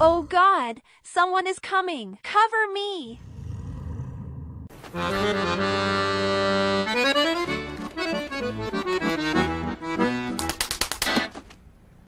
Oh God, someone is coming. Cover me.